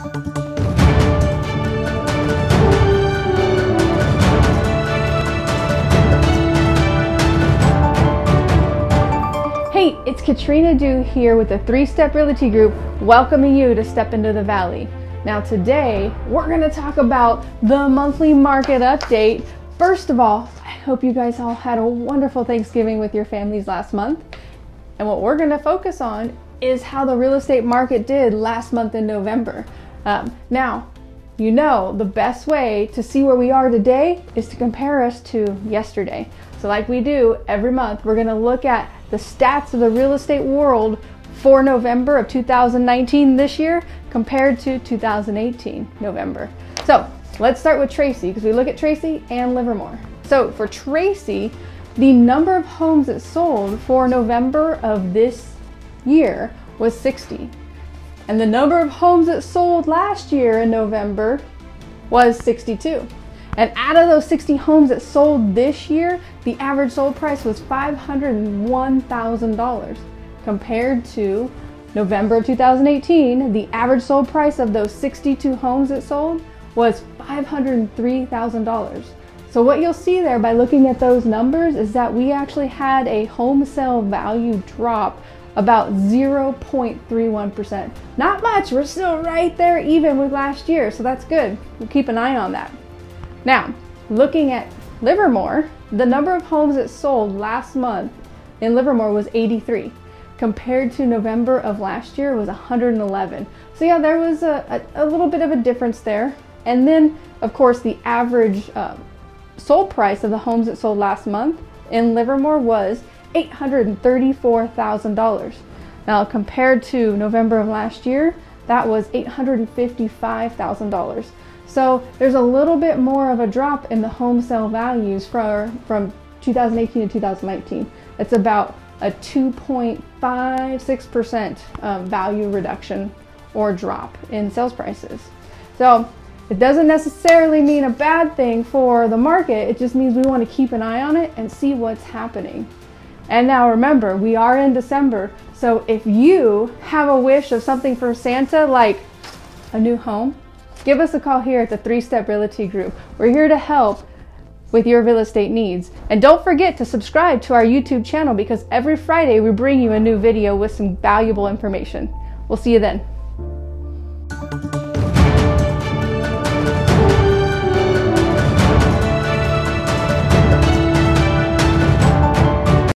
Hey, it's Katrina Dew here with the Three Step Realty Group, welcoming you to Step into the Valley. Now, today we're going to talk about the monthly market update. First of all, I hope you guys all had a wonderful Thanksgiving with your families last month. And what we're going to focus on is how the real estate market did last month in November. Um, now, you know the best way to see where we are today is to compare us to yesterday. So, like we do every month, we're going to look at the stats of the real estate world for November of 2019 this year compared to 2018 November. So let's start with Tracy because we look at Tracy and Livermore. So for Tracy, the number of homes that sold for November of this year was 60. And the number of homes that sold last year in November was 62. And out of those 60 homes that sold this year, the average sold price was $501,000 compared to November of 2018, the average sold price of those 62 homes that sold was $503,000. So what you'll see there by looking at those numbers is that we actually had a home sale value drop about 0.31%. Not much, we're still right there even with last year, so that's good. We'll keep an eye on that. Now, looking at Livermore, the number of homes that sold last month in Livermore was 83 compared to November of last year was 111. So yeah, there was a, a, a little bit of a difference there. And then, of course, the average uh, sold price of the homes that sold last month in Livermore was $834,000. Now, compared to November of last year, that was $855,000. So there's a little bit more of a drop in the home sale values for, from 2018 to 2019. It's about a 2.56% um, value reduction or drop in sales prices. So it doesn't necessarily mean a bad thing for the market. It just means we want to keep an eye on it and see what's happening. And now remember, we are in December. So if you have a wish of something for Santa, like a new home, give us a call here at the Three Step Realty Group. We're here to help with your real estate needs. And don't forget to subscribe to our YouTube channel because every Friday we bring you a new video with some valuable information. We'll see you then.